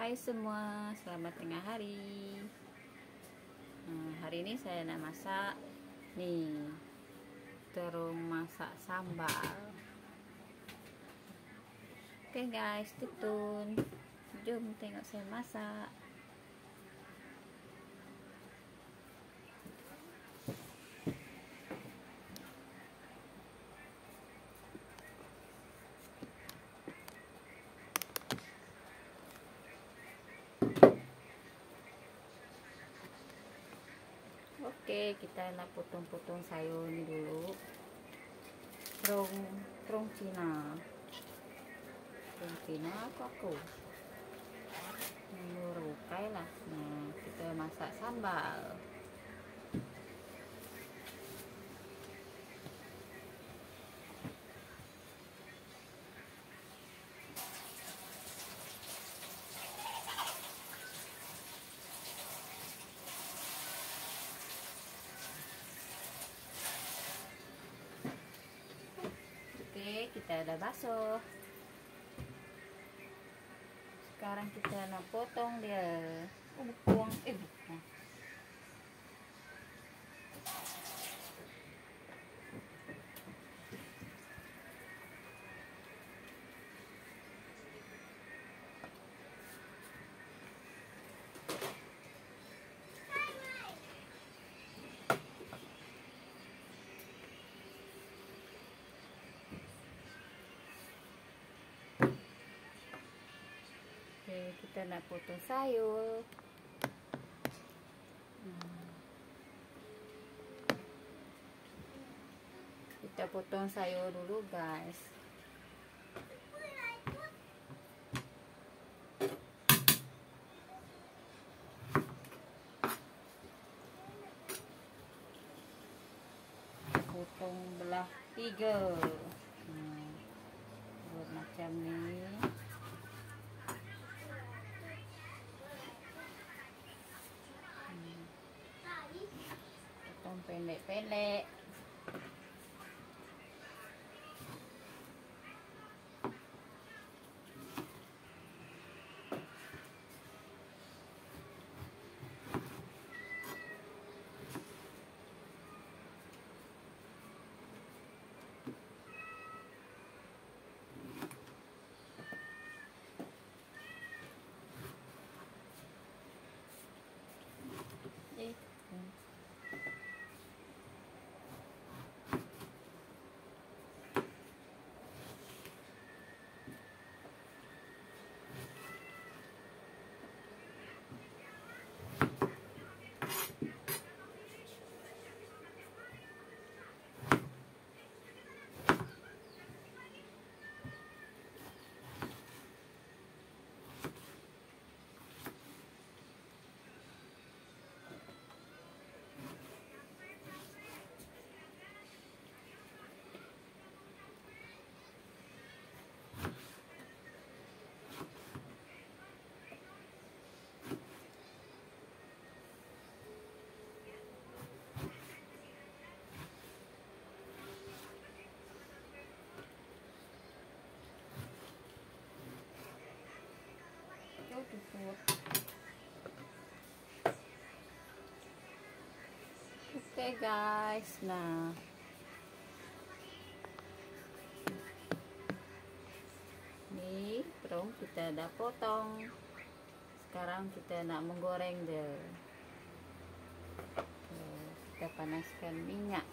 Hai semua, selamat tengah hari. Nah, Hari ini saya nak masak Nih. Terung masak sambal. Oke okay guys, tune Jom tengok saya masak Oke, kita nak potong-potong sayur ini dulu. Terung, terung Cina. Terung Cina aku aku. Murukai lah. Nah, kita masak sambal. Ada bakso. Sekarang kita nak potong dia. Oh, buang. Eh buang kita nak potong sayur. Hmm. kita potong sayur dulu guys. Potong belah tiga pendek-pendek oke okay, guys. Nah. Ini terus kita udah potong. Sekarang kita nak menggoreng deh kita panaskan minyak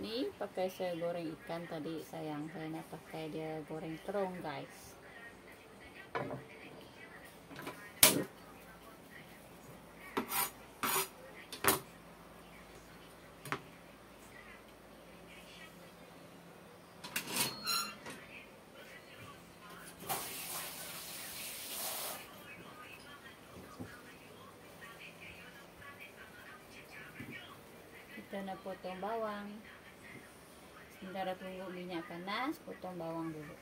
nih pakai saya goreng ikan tadi sayang. Saya nak pakai dia goreng terong guys. Kita nak potong bawang sementara tunggu minyak panas potong bawang dulu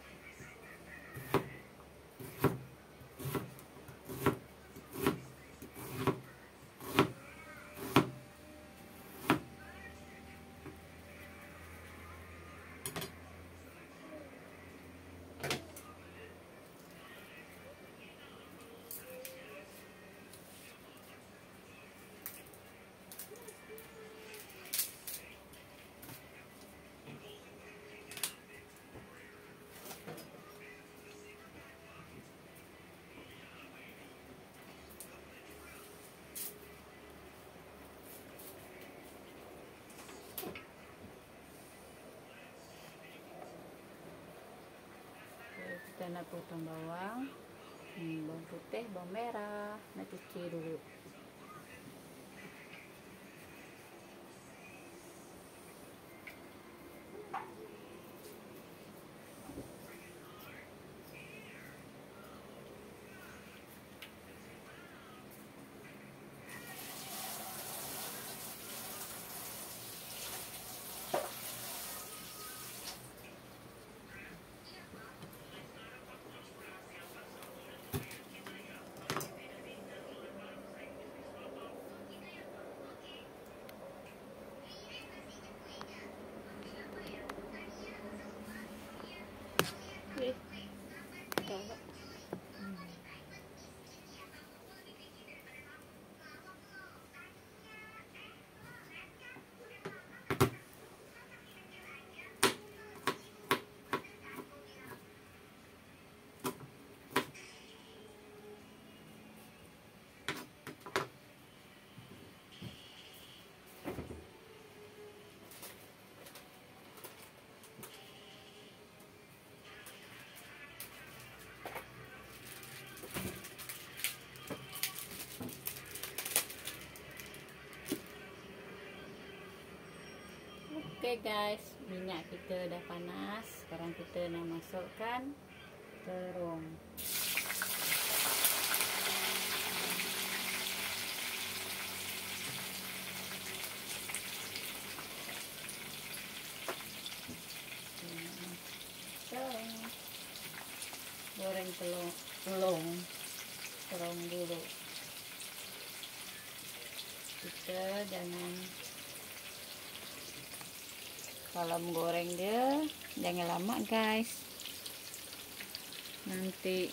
anda potong bawang bawang putih bawang merah nah cuci dulu Okay guys, minyak kita udah panas. Sekarang kita nak masukkan terung. Terung. Goreng telur, telung, terung dulu. Kita jangan kalau menggoreng dia jangan lama guys. Nanti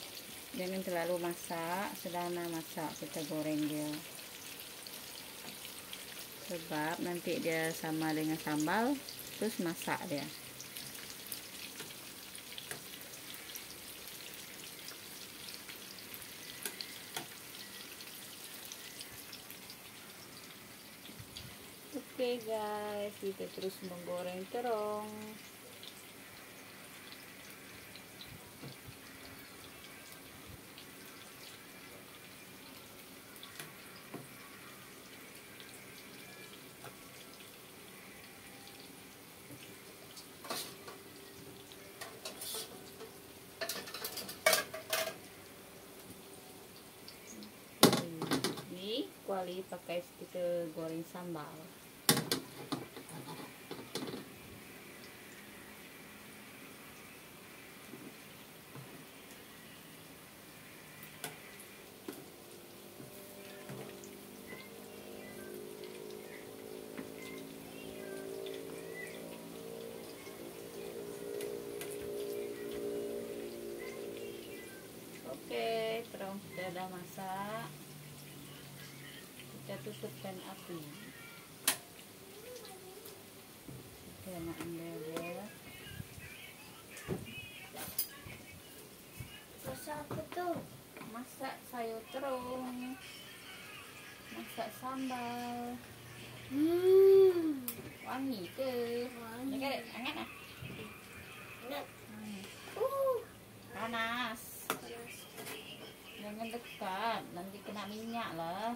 jangan terlalu masak sederhana masak kita goreng dia. Sebab nanti dia sama dengan sambal terus masak dia Okay guys, kita terus menggoreng terong. Kuali pakai kita goreng sambal. Oke, terong sudah ada masak. Kita tutupkan api. Kita nak ambil dia. Masak apa tuh? Masak sayur terong. Masak sambal. Hmm. Wangi ke? Wangi. Ni kan hangat ah. Enak. Hmm. Uh. Panas. Jangan dekat, nanti kena minyak lah.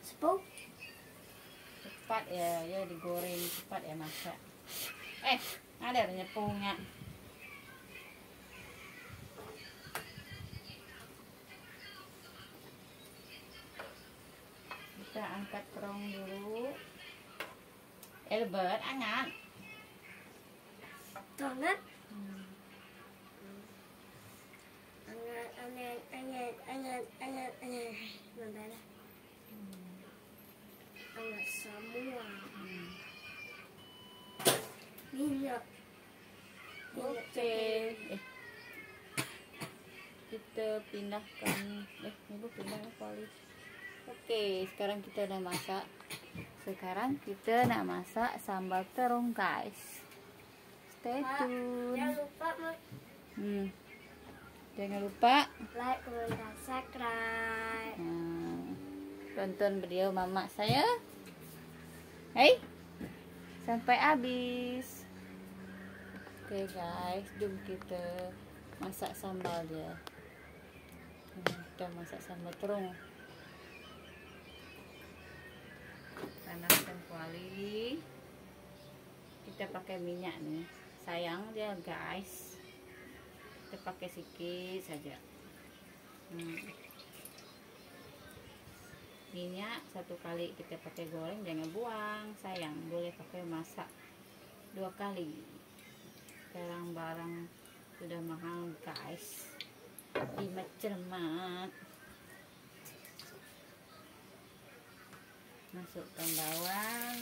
Sepuluh. Cepat ya, ya digoreng cepat ya masak. Eh, ada nyepungnya. Kita angkat terong dulu. Elbert, angkat. Tangan. Hmm. Angat, angat, angat, angat, angat, angat. Mana dah? Angat semua. Hmm. Minyak. Minyak Oke. Eh. Kita pindahkan eh ibu pindah kali. Oke, sekarang kita udah masak. Sekarang kita nak masak sambal terung, guys. Stay tune. Jangan lupa. Hmm. Jangan lupa like, comment, dan subscribe. hmm, tonton video mama saya. Hai. sampai habis oke guys jom kita masak sambal dia kita masak sambal terung panaskan kuali. Kita pakai minyak nih sayang dia guys kita pakai sedikit saja. Hmm. minyak satu kali kita pakai goreng jangan buang. Sayang boleh pakai masak dua kali. Sekarang barang sudah mahal guys lima cermat. Masukkan bawang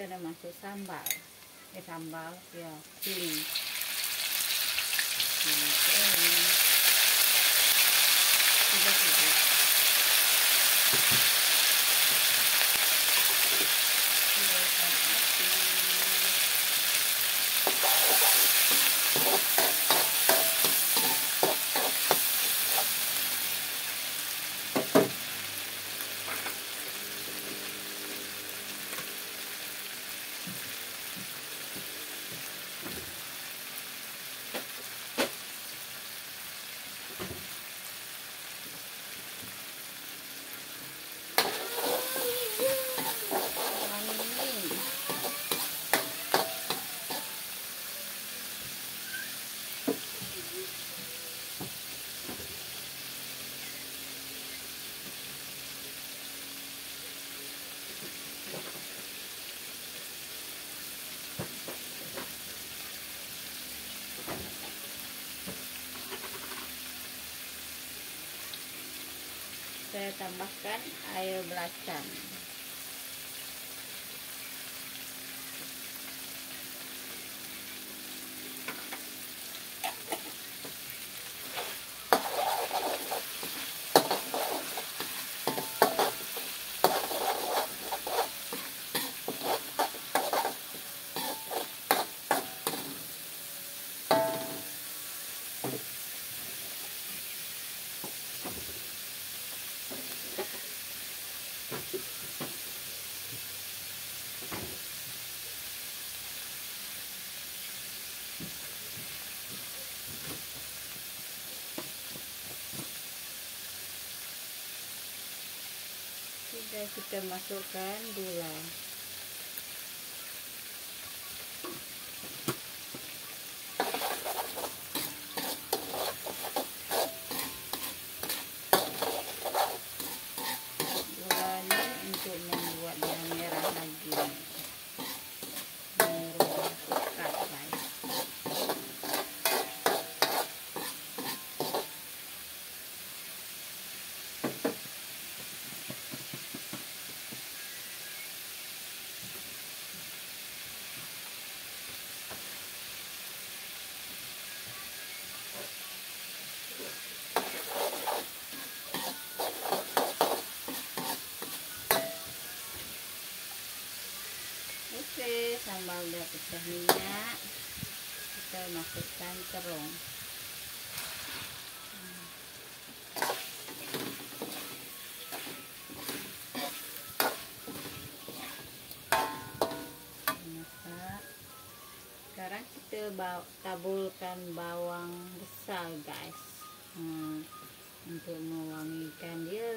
kita udah masuk sambal. Eh sambal ya chili chili kering saya tambahkan air belacan kita masukkan gula gulanya untuk membuat dia merah lagi merubah pekat guys Oke, sambal udah pecah minyak. Kita masukkan terung. Sekarang kita tabulkan bawang besar, guys. Hmm, untuk mewangikan dia.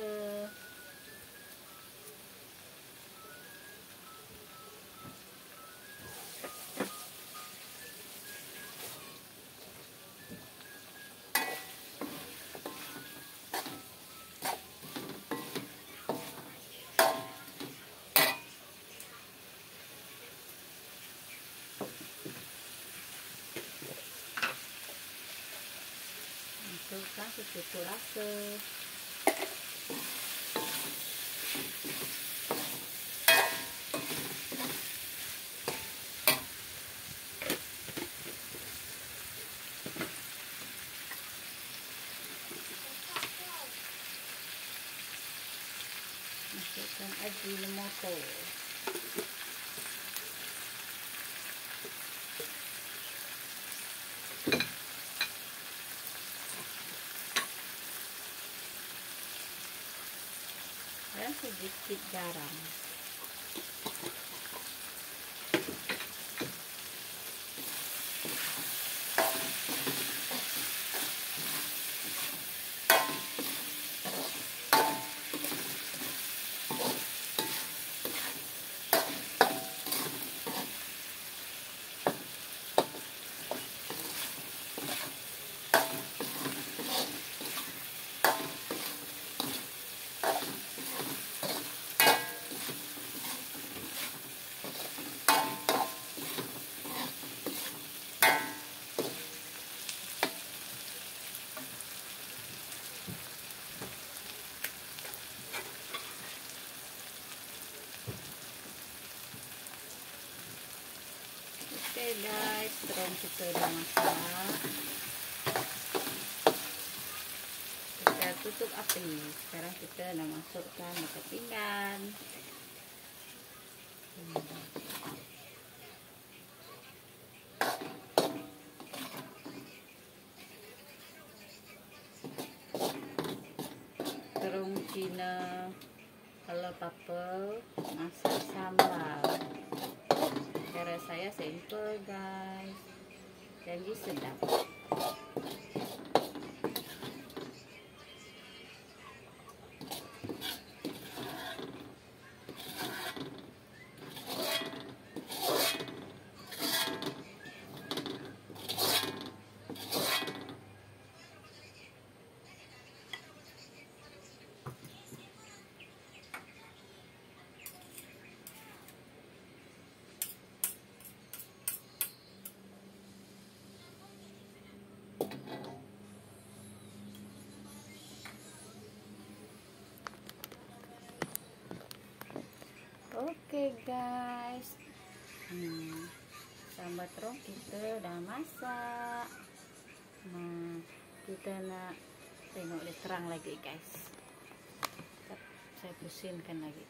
tukang sejuku rasa Masukkan aji lemoto sedikit garam Guys, terus kita udah masak. Kita tutup api. Sekarang kita udah masukkan ke pinggan. Terung Cina kalau papa masak sambal cara saya simple guys. Janji sedap Oke guys. Hmm, Sambal terong kita udah masak. Nah kita nak tengok dia terang lagi guys. Saya pusingkan lagi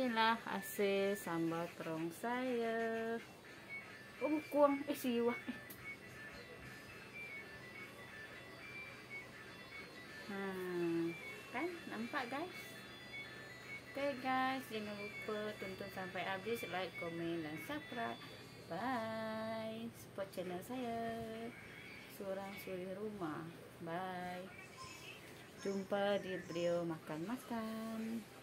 inilah hasil sambal terong saya. Oh kuang. Eh siwa hmm, kan? Nampak guys? Okay, guys. Jangan lupa tonton sampai habis. Like komen dan subscribe. Bye. Support channel saya. Seorang suri rumah. Bye. Jumpa di video makan-makan